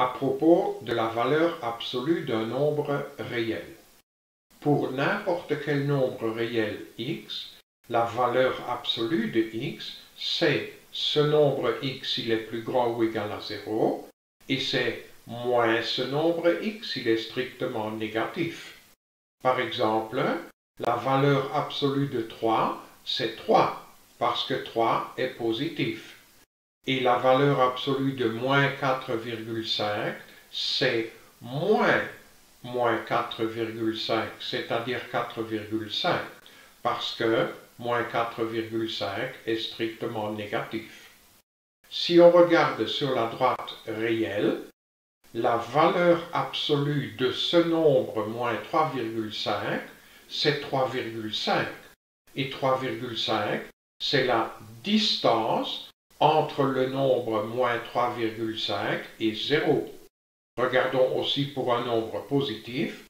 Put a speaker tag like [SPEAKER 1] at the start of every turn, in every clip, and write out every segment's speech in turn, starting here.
[SPEAKER 1] à propos de la valeur absolue d'un nombre réel. Pour n'importe quel nombre réel x, la valeur absolue de x, c'est ce nombre x il est plus grand ou égal à 0, et c'est moins ce nombre x il est strictement négatif. Par exemple, la valeur absolue de 3, c'est 3, parce que 3 est positif. Et la valeur absolue de moins 4,5, c'est moins moins 4,5, c'est-à-dire 4,5, parce que moins 4,5 est strictement négatif. Si on regarde sur la droite réelle, la valeur absolue de ce nombre moins 3,5, c'est 3,5. Et 3,5, c'est la distance entre le nombre moins 3,5 et 0. Regardons aussi pour un nombre positif.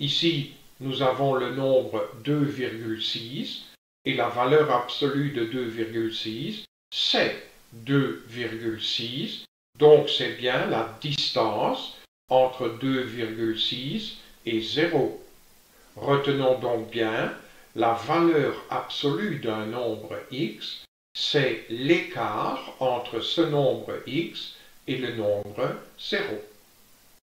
[SPEAKER 1] Ici, nous avons le nombre 2,6 et la valeur absolue de 2,6, c'est 2,6. Donc c'est bien la distance entre 2,6 et 0. Retenons donc bien la valeur absolue d'un nombre x, c'est l'écart entre ce nombre x et le nombre 0.